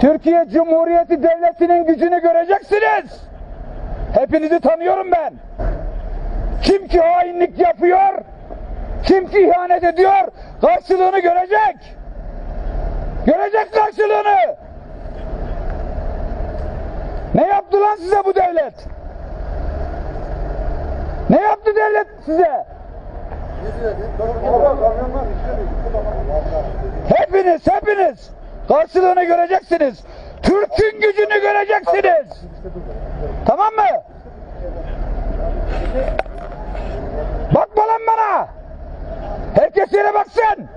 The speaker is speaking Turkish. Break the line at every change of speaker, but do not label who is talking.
Türkiye Cumhuriyeti Devleti'nin gücünü göreceksiniz. Hepinizi tanıyorum ben. Kim ki hainlik yapıyor, kim ki ihanet ediyor, karşılığını görecek. Görecek karşılığını. Ne yaptı lan size bu devlet? Ne yaptı devlet size? Hepiniz, hepiniz karşılığını göreceksiniz. Türk'ün gücünü göreceksiniz. Tamam mı? Bakma lan bana. Herkes yere baksın.